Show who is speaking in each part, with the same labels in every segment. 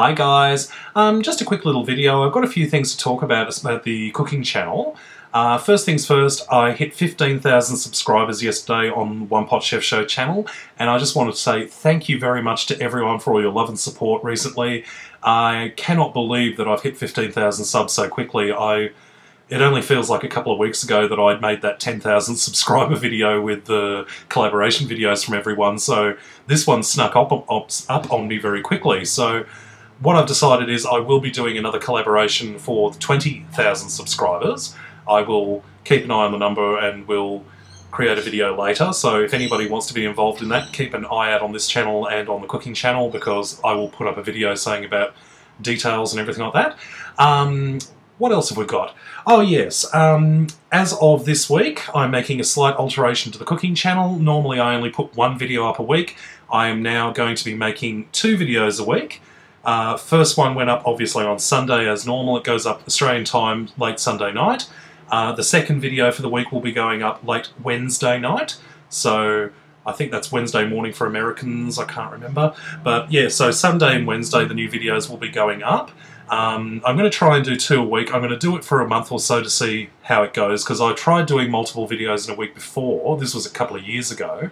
Speaker 1: Hi guys, um, just a quick little video. I've got a few things to talk about about the cooking channel. Uh, first things first, I hit 15,000 subscribers yesterday on One Pot Chef Show channel, and I just wanted to say thank you very much to everyone for all your love and support recently. I cannot believe that I've hit 15,000 subs so quickly. I it only feels like a couple of weeks ago that I'd made that 10,000 subscriber video with the collaboration videos from everyone, so this one snuck up, up, up on me very quickly. So what I've decided is I will be doing another collaboration for 20,000 subscribers. I will keep an eye on the number and will create a video later, so if anybody wants to be involved in that, keep an eye out on this channel and on the cooking channel because I will put up a video saying about details and everything like that. Um, what else have we got? Oh yes, um, as of this week, I'm making a slight alteration to the cooking channel. Normally I only put one video up a week. I am now going to be making two videos a week. Uh, first one went up obviously on Sunday as normal. It goes up Australian time late Sunday night. Uh, the second video for the week will be going up late Wednesday night. So I think that's Wednesday morning for Americans, I can't remember. But yeah, so Sunday and Wednesday the new videos will be going up. Um, I'm going to try and do two a week. I'm going to do it for a month or so to see how it goes because I tried doing multiple videos in a week before. This was a couple of years ago.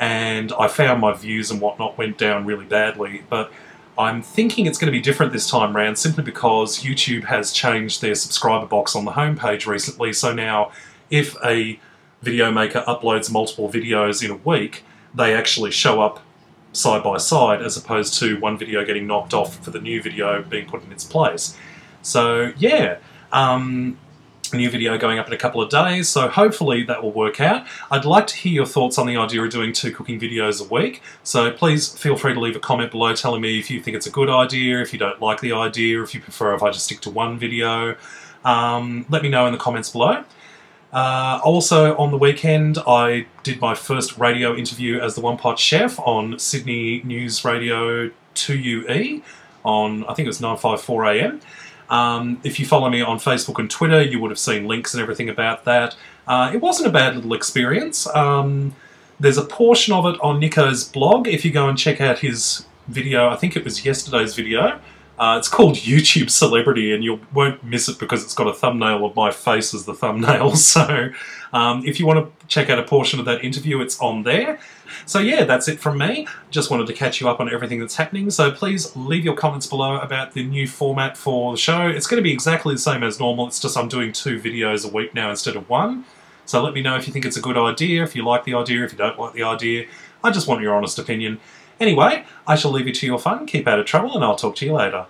Speaker 1: And I found my views and whatnot went down really badly. But I'm thinking it's going to be different this time round simply because YouTube has changed their subscriber box on the homepage recently. So now if a video maker uploads multiple videos in a week, they actually show up side by side as opposed to one video getting knocked off for the new video being put in its place. So yeah, um, new video going up in a couple of days, so hopefully that will work out. I'd like to hear your thoughts on the idea of doing two cooking videos a week, so please feel free to leave a comment below telling me if you think it's a good idea, if you don't like the idea, if you prefer if I just stick to one video. Um, let me know in the comments below. Uh, also, on the weekend, I did my first radio interview as the One Pot Chef on Sydney News Radio 2UE on, I think it was 954am. Um, if you follow me on Facebook and Twitter, you would have seen links and everything about that. Uh, it wasn't a bad little experience. Um, there's a portion of it on Nico's blog. If you go and check out his video, I think it was yesterday's video, uh, it's called YouTube Celebrity, and you won't miss it because it's got a thumbnail of my face as the thumbnail. So, um, if you want to check out a portion of that interview, it's on there. So, yeah, that's it from me. Just wanted to catch you up on everything that's happening. So, please leave your comments below about the new format for the show. It's going to be exactly the same as normal, it's just I'm doing two videos a week now instead of one. So, let me know if you think it's a good idea, if you like the idea, if you don't like the idea. I just want your honest opinion. Anyway, I shall leave you to your fun, keep out of trouble, and I'll talk to you later.